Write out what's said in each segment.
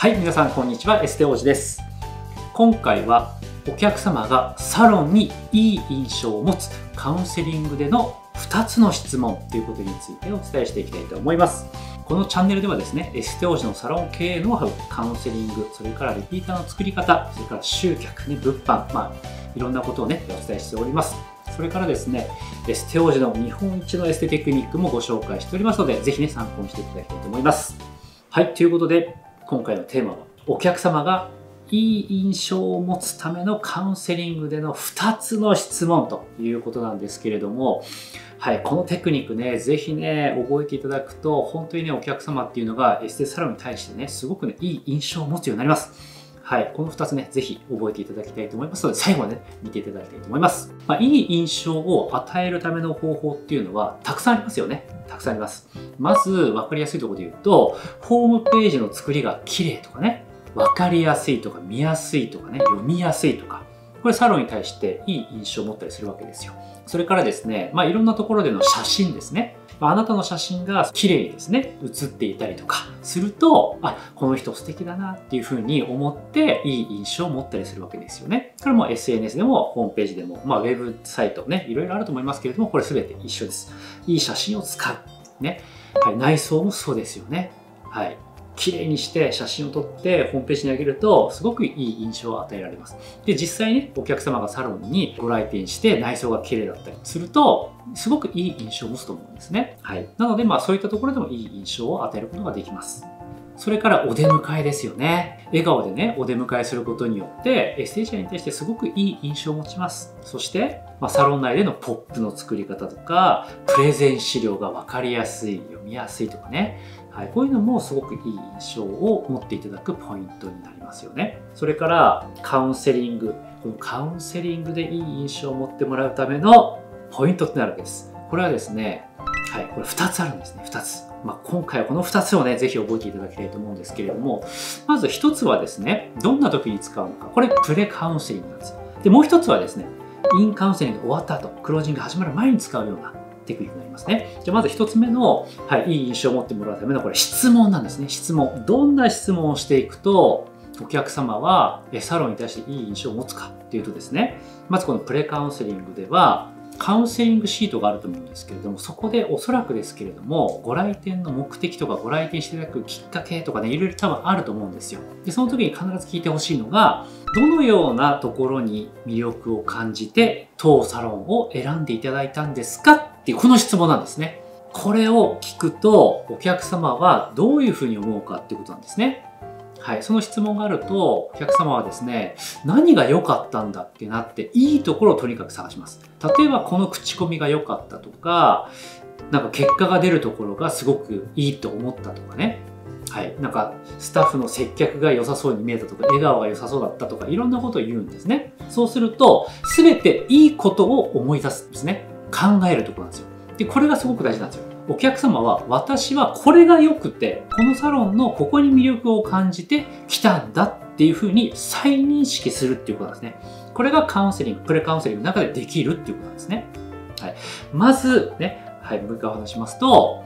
はい、皆さんこんにちは、エステ王子です。今回はお客様がサロンにいい印象を持つカウンセリングでの2つの質問ということについてお伝えしていきたいと思います。このチャンネルではですね、エステ王子のサロン経営ノウハウ、カウンセリング、それからリピーターの作り方、それから集客、ね、物販、まあ、いろんなことをね、お伝えしております。それからですね、エステ王子の日本一のエステテクニックもご紹介しておりますので、ぜひね、参考にしていただきたいと思います。はい、ということで、今回のテーマはお客様がいい印象を持つためのカウンセリングでの2つの質問ということなんですけれども、はい、このテクニックね、ぜひね、覚えていただくと、本当にね、お客様っていうのがエステサロンに対してね、すごくね、いい印象を持つようになります。はい、この2つね、ぜひ覚えていただきたいと思いますので、最後までね、見ていただきたいと思います。まあ、いい印象を与えるための方法っていうのは、たくさんありますよね。たくさんあります。まず、分かりやすいところで言うと、ホームページの作りが綺麗とかね、分かりやすいとか見やすいとかね、読みやすいとか、これサロンに対していい印象を持ったりするわけですよ。それからですね、まあいろんなところでの写真ですね。あなたの写真が綺麗にですね、写っていたりとかすると、あ、この人素敵だなっていうふうに思っていい印象を持ったりするわけですよね。これも SNS でもホームページでも、まあウェブサイトね、いろいろあると思いますけれども、これ全て一緒です。いい写真を使う。ね。はい、内装もそうですよね。はい。綺麗にして写真を撮ってホームページに上げるとすごくいい印象を与えられます。で、実際ね、お客様がサロンにご来店して内装が綺麗だったりすると、すごくいい印象を持つと思うんですね。はい。なので、まあそういったところでもいい印象を与えることができます。それからお出迎えですよね。笑顔でね、お出迎えすることによって、エステージャーに対してすごくいい印象を持ちます。そして、まあ、サロン内でのポップの作り方とか、プレゼン資料がわかりやすい、読みやすいとかね、はい、こういうのもすごくいい印象を持っていただくポイントになりますよね。それからカウンセリング。このカウンセリングでいい印象を持ってもらうためのポイントってなるわけです。これはですね、はい、これ2つあるんですね、2つ。まあ、今回はこの2つをね、ぜひ覚えていただきたいと思うんですけれども、まず1つはですね、どんな時に使うのか。これ、プレカウンセリングなんです。で、もう1つはですね、インカウンセリング終わった後、クロージング始まる前に使うようなテクニックになりますね。じゃまず1つ目の、はい、いい印象を持ってもらうためのこれ質問なんですね。質問。どんな質問をしていくと、お客様はサロンに対していい印象を持つかっていうとですね、まずこのプレカウンセリングでは、カウンセリングシートがあると思うんですけれども、そこでおそらくですけれども、ご来店の目的とかご来店していただくきっかけとかね、いろいろ多分あると思うんですよ。で、その時に必ず聞いてほしいのが、どのようなところに魅力を感じて、当サロンを選んでいただいたんですかっていう、この質問なんですね。これを聞くと、お客様はどういうふうに思うかっていうことなんですね。はい、その質問があると、お客様はですね、何が良かったんだってなって、いいところをとにかく探します。例えば、この口コミが良かったとか、なんか結果が出るところがすごくいいと思ったとかね。はい、なんかスタッフの接客が良さそうに見えたとか笑顔が良さそうだったとかいろんなことを言うんですねそうすると全ていいことを思い出すんですね考えるとこなんですよでこれがすごく大事なんですよお客様は私はこれが良くて、このサロンのここに魅力を感じて来たんだっていうふうに再認識するっていうことなんですね。これがカウンセリング、プレカウンセリングの中でできるっていうことなんですね。はい。まずね、はい、もう一回お話しますと、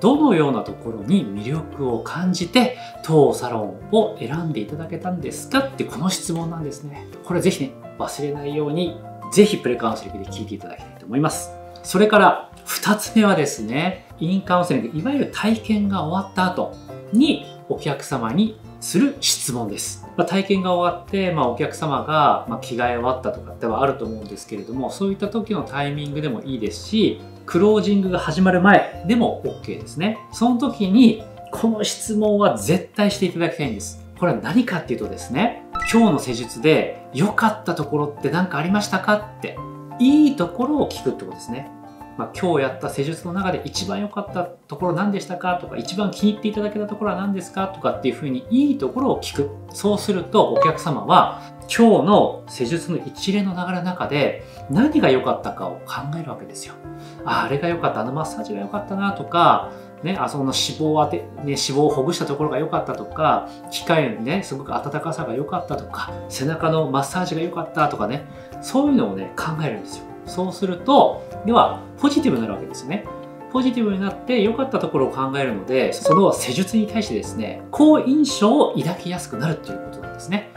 どのようなところに魅力を感じて当サロンを選んでいただけたんですか？ってこの質問なんですね。これぜひね、忘れないように、ぜひプレカウンセリングで聞いていただきたい思います。それから2つ目はですね、インカウンセリング、いわゆる体験が終わった後にお客様にする質問です。まあ、体験が終わって、まあ、お客様が、ま着替え終わったとかってはあると思うんですけれども、そういった時のタイミングでもいいですし、クロージングが始まる前でも OK ですね。その時に、この質問は絶対していただきたいんです。これは何かっていうとですね、今日の施術で良かったところって何かありましたかって、いいところを聞くってことですね。まあ、今日やった施術の中で一番良かったところ何でしたかとか一番気に入っていただけたところは何ですかとかっていうふうにいいところを聞くそうするとお客様は今日の施術の一連の流れの中で何が良かったかを考えるわけですよああれが良かったあのマッサージが良かったなとかね、あそこの脂肪を当て、ね、脂肪をほぐしたところが良かったとか、機械のね、すごく温かさが良かったとか、背中のマッサージが良かったとかね、そういうのをね、考えるんですよ。そうすると、では、ポジティブになるわけですよね。ポジティブになって良かったところを考えるので、その施術に対してですね、好印象を抱きやすくなるっていうことなんですね。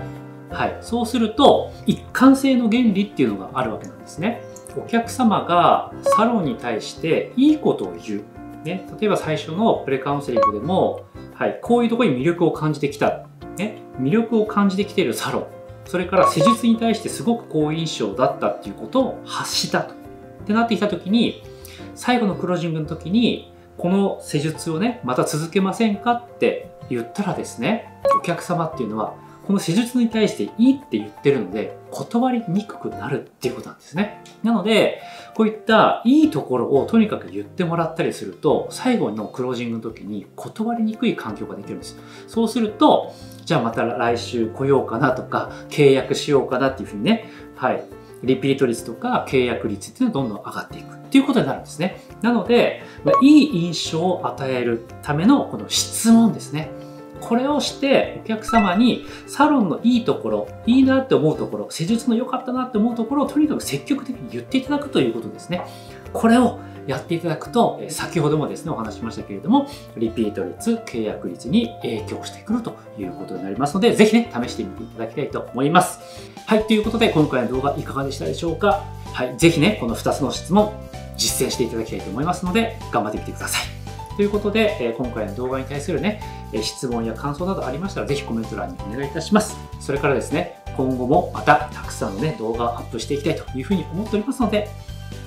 はい。そうすると、一貫性の原理っていうのがあるわけなんですね。お客様がサロンに対していいことを言う。ね、例えば最初のプレカウンセリングでも、はい、こういうところに魅力を感じてきた。ね、魅力を感じてきているサロン。それから施術に対してすごく好印象だったっていうことを発したと。ってなってきた時に、最後のクロージングの時に、この施術をね、また続けませんかって言ったらですね、お客様っていうのは、この施術に対していいって言ってるので、断りにくくなるっていうことなんですね。なので、こういったいいところをとにかく言ってもらったりすると、最後のクロージングの時に断りにくい環境ができるんです。そうすると、じゃあまた来週来ようかなとか、契約しようかなっていうふうにね、はい。リピート率とか契約率っていうのはどんどん上がっていくっていうことになるんですね。なので、いい印象を与えるためのこの質問ですね。これをしてお客様にサロンのいいところ、いいなって思うところ、施術の良かったなって思うところをとにかく積極的に言っていただくということですね。これをやっていただくと、先ほどもですね、お話しましたけれども、リピート率、契約率に影響してくるということになりますので、ぜひね、試してみていただきたいと思います。はい、ということで、今回の動画いかがでしたでしょうか？はい、ぜひね、この2つの質問、実践していただきたいと思いますので、頑張ってみてください。ということで、え今回の動画に対するね、質問や感想などありましたら、ぜひコメント欄にお願いいたします。それからですね、今後もまたたくさんのね、動画をアップしていきたいというふうに思っておりますので、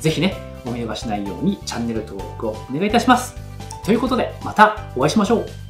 ぜひね、お見逃しないようにチャンネル登録をお願いいたします。ということで、またお会いしましょう。